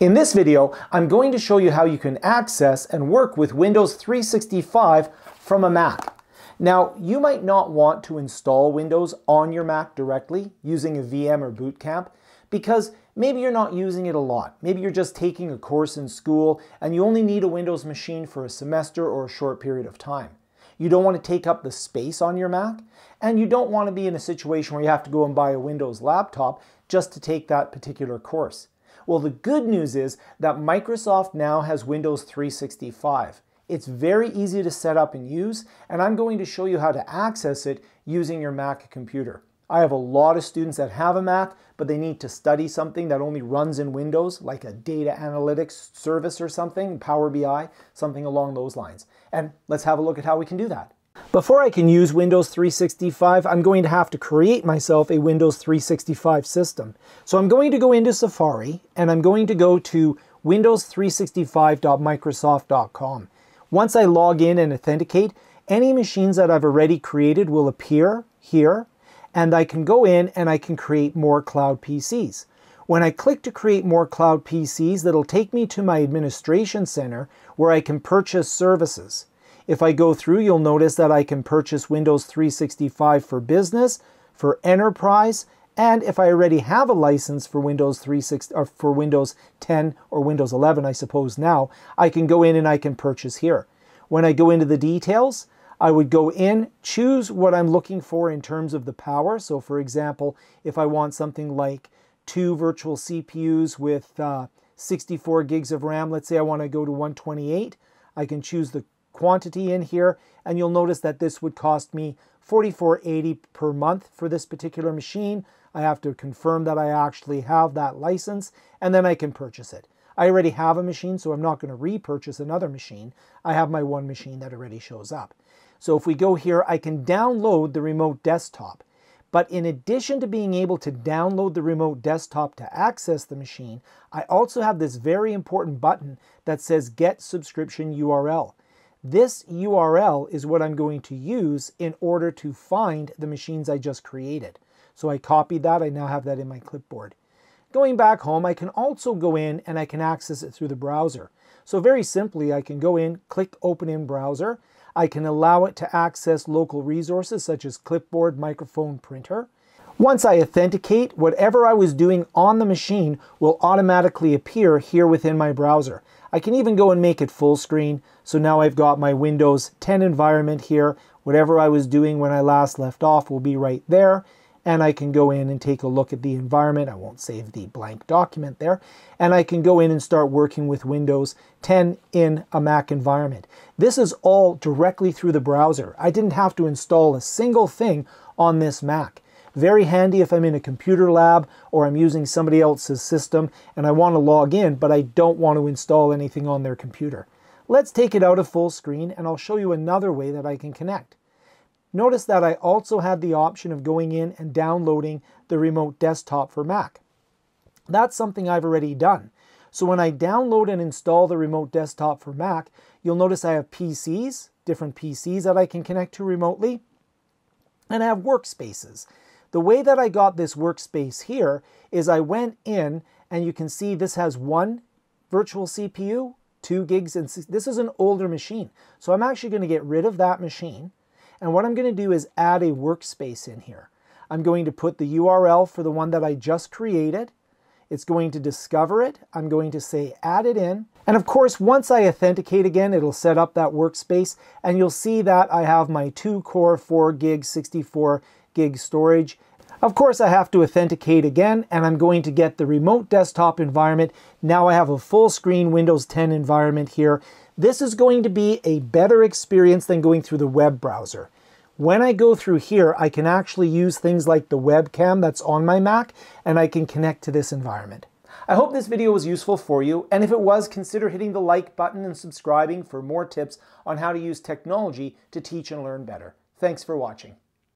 In this video, I'm going to show you how you can access and work with Windows 365 from a Mac. Now, you might not want to install Windows on your Mac directly using a VM or Boot Camp because maybe you're not using it a lot. Maybe you're just taking a course in school and you only need a Windows machine for a semester or a short period of time. You don't want to take up the space on your Mac, and you don't want to be in a situation where you have to go and buy a Windows laptop just to take that particular course. Well, the good news is that Microsoft now has Windows 365. It's very easy to set up and use, and I'm going to show you how to access it using your Mac computer. I have a lot of students that have a Mac, but they need to study something that only runs in Windows, like a data analytics service or something, Power BI, something along those lines. And let's have a look at how we can do that. Before I can use Windows 365, I'm going to have to create myself a Windows 365 system. So I'm going to go into Safari and I'm going to go to windows365.microsoft.com. Once I log in and authenticate, any machines that I've already created will appear here and I can go in and I can create more cloud PCs. When I click to create more cloud PCs, that'll take me to my administration center where I can purchase services. If I go through, you'll notice that I can purchase Windows 365 for business, for enterprise, and if I already have a license for Windows 360 or for Windows 10 or Windows 11, I suppose now, I can go in and I can purchase here. When I go into the details, I would go in, choose what I'm looking for in terms of the power. So for example, if I want something like two virtual CPUs with uh, 64 gigs of RAM, let's say I want to go to 128, I can choose the quantity in here, and you'll notice that this would cost me $44.80 per month for this particular machine. I have to confirm that I actually have that license, and then I can purchase it. I already have a machine, so I'm not going to repurchase another machine. I have my one machine that already shows up. So if we go here, I can download the remote desktop. But in addition to being able to download the remote desktop to access the machine, I also have this very important button that says Get Subscription URL. This URL is what I'm going to use in order to find the machines I just created. So I copied that, I now have that in my clipboard. Going back home, I can also go in and I can access it through the browser. So very simply, I can go in, click Open in Browser. I can allow it to access local resources such as clipboard, microphone, printer. Once I authenticate, whatever I was doing on the machine will automatically appear here within my browser. I can even go and make it full screen. So now I've got my Windows 10 environment here. Whatever I was doing when I last left off will be right there. And I can go in and take a look at the environment. I won't save the blank document there. And I can go in and start working with Windows 10 in a Mac environment. This is all directly through the browser. I didn't have to install a single thing on this Mac. Very handy if I'm in a computer lab or I'm using somebody else's system and I want to log in, but I don't want to install anything on their computer. Let's take it out of full screen and I'll show you another way that I can connect. Notice that I also had the option of going in and downloading the remote desktop for Mac. That's something I've already done. So when I download and install the remote desktop for Mac, you'll notice I have PCs, different PCs that I can connect to remotely, and I have workspaces. The way that I got this workspace here is I went in and you can see this has one virtual CPU, two gigs, and this is an older machine. So I'm actually going to get rid of that machine. And what I'm going to do is add a workspace in here. I'm going to put the URL for the one that I just created. It's going to discover it. I'm going to say add it in. And of course, once I authenticate again, it'll set up that workspace and you'll see that I have my two core, four gig, 64 gig storage. Of course, I have to authenticate again, and I'm going to get the remote desktop environment. Now I have a full screen Windows 10 environment here. This is going to be a better experience than going through the web browser. When I go through here, I can actually use things like the webcam that's on my Mac, and I can connect to this environment. I hope this video was useful for you, and if it was, consider hitting the like button and subscribing for more tips on how to use technology to teach and learn better. Thanks for watching.